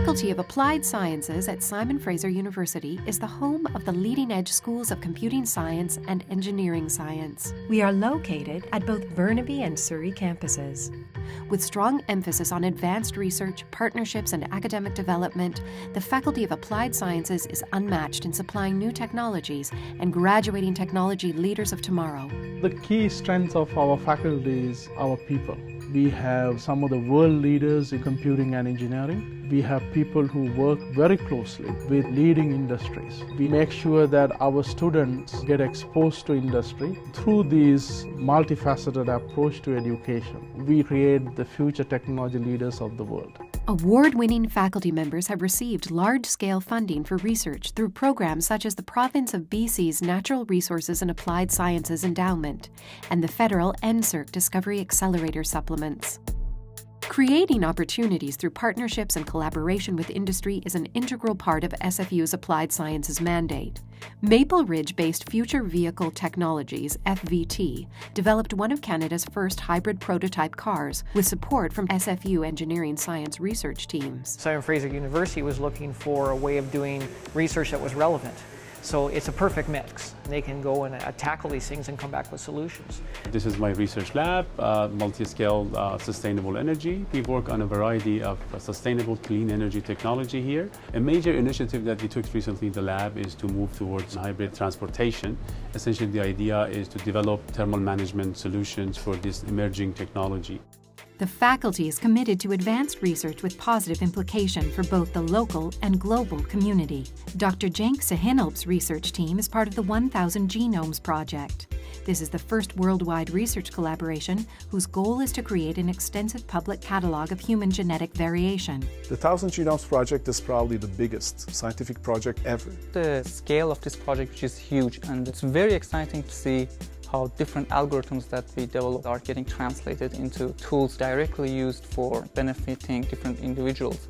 Faculty of Applied Sciences at Simon Fraser University is the home of the leading edge schools of computing science and engineering science. We are located at both Burnaby and Surrey campuses. With strong emphasis on advanced research, partnerships, and academic development, the Faculty of Applied Sciences is unmatched in supplying new technologies and graduating technology leaders of tomorrow. The key strength of our faculty is our people. We have some of the world leaders in computing and engineering. We have people who work very closely with leading industries. We make sure that our students get exposed to industry through this multifaceted approach to education. We create the future technology leaders of the world. Award winning faculty members have received large scale funding for research through programs such as the Province of BC's Natural Resources and Applied Sciences Endowment and the federal NSERC Discovery Accelerator supplements. Creating opportunities through partnerships and collaboration with industry is an integral part of SFU's Applied Sciences mandate. Maple Ridge based Future Vehicle Technologies, FVT, developed one of Canada's first hybrid prototype cars with support from SFU engineering science research teams. Simon Fraser University was looking for a way of doing research that was relevant. So it's a perfect mix. They can go and uh, tackle these things and come back with solutions. This is my research lab, uh, multi-scale uh, sustainable energy. We work on a variety of uh, sustainable clean energy technology here. A major initiative that we took recently in the lab is to move towards hybrid transportation. Essentially the idea is to develop thermal management solutions for this emerging technology. The faculty is committed to advanced research with positive implication for both the local and global community. Dr. Cenk Sahinalp's research team is part of the 1000 Genomes Project. This is the first worldwide research collaboration whose goal is to create an extensive public catalog of human genetic variation. The 1000 Genomes Project is probably the biggest scientific project ever. The scale of this project is huge and it's very exciting to see how different algorithms that we develop are getting translated into tools directly used for benefiting different individuals.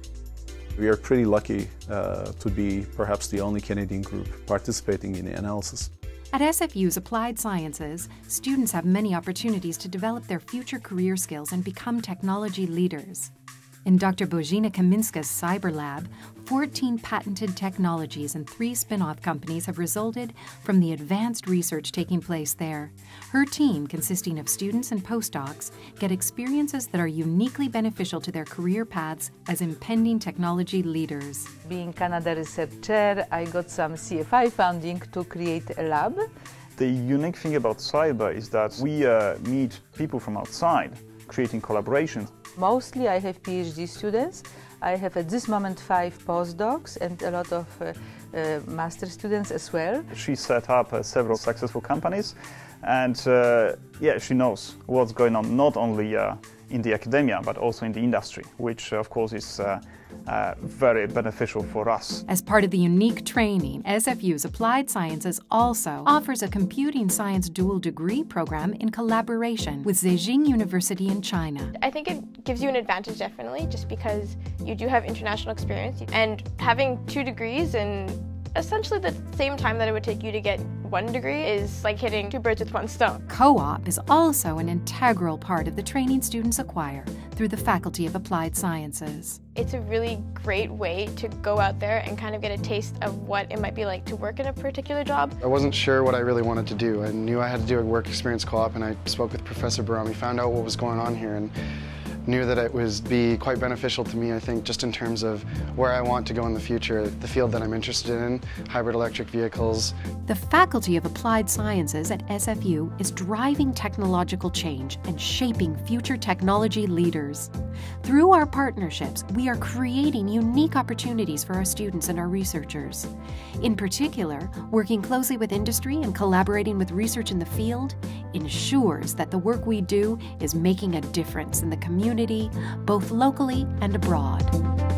We are pretty lucky uh, to be perhaps the only Canadian group participating in the analysis. At SFU's Applied Sciences, students have many opportunities to develop their future career skills and become technology leaders. In Dr. Bozena Kaminska's CiBER Lab, 14 patented technologies and three spin off companies have resulted from the advanced research taking place there. Her team, consisting of students and postdocs, get experiences that are uniquely beneficial to their career paths as impending technology leaders. Being Canada researcher, I got some CFI funding to create a lab. The unique thing about CiBER is that we uh, meet people from outside creating collaborations. Mostly I have PhD students. I have at this moment five postdocs and a lot of uh, uh, master students as well. She set up uh, several successful companies and uh, yeah, she knows what's going on not only uh, in the academia but also in the industry, which of course is uh, uh, very beneficial for us. As part of the unique training, SFU's Applied Sciences also offers a computing science dual degree program in collaboration with Zhejiang University in China. I think it gives you an advantage definitely just because you do have international experience and having two degrees in essentially the same time that it would take you to get one degree is like hitting two birds with one stone. Co-op is also an integral part of the training students acquire through the Faculty of Applied Sciences. It's a really great way to go out there and kind of get a taste of what it might be like to work in a particular job. I wasn't sure what I really wanted to do. I knew I had to do a work experience co-op and I spoke with Professor Bahrami, found out what was going on here and knew that it would be quite beneficial to me, I think, just in terms of where I want to go in the future, the field that I'm interested in, hybrid electric vehicles. The Faculty of Applied Sciences at SFU is driving technological change and shaping future technology leaders. Through our partnerships, we are creating unique opportunities for our students and our researchers. In particular, working closely with industry and collaborating with research in the field ensures that the work we do is making a difference in the community, both locally and abroad.